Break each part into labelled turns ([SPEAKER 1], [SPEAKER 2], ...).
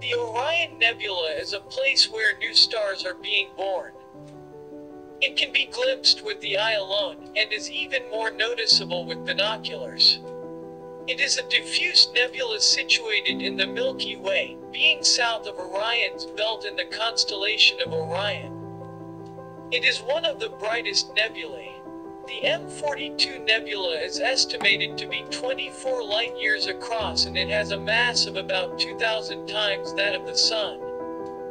[SPEAKER 1] The Orion Nebula is a place where new stars are being born. It can be glimpsed with the eye alone, and is even more noticeable with binoculars. It is a diffuse nebula situated in the Milky Way, being south of Orion's belt in the constellation of Orion. It is one of the brightest nebulae. The M42 nebula is estimated to be 24 light years across and it has a mass of about 2,000 times that of the Sun.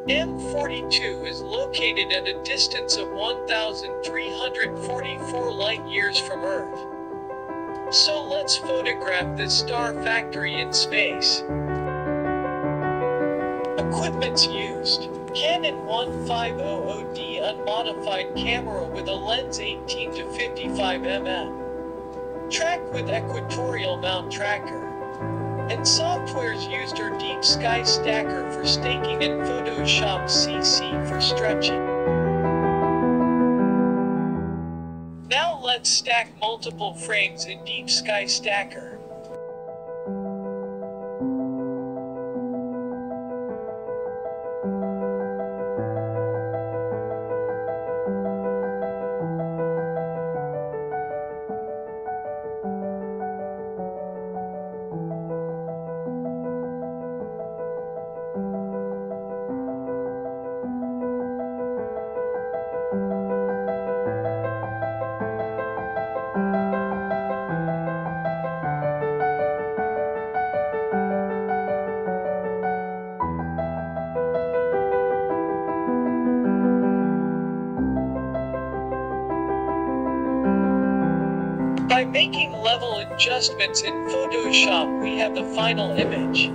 [SPEAKER 1] M42 is located at a distance of 1,344 light years from Earth. So let's photograph this star factory in space. Equipment's used. Canon 1500D unmodified camera with a lens 18 to 55 mm. Track with equatorial mount tracker. And softwares used are Deep Sky Stacker for staking and Photoshop CC for stretching. Now let's stack multiple frames in Deep Sky Stacker. By making level adjustments in Photoshop we have the final image.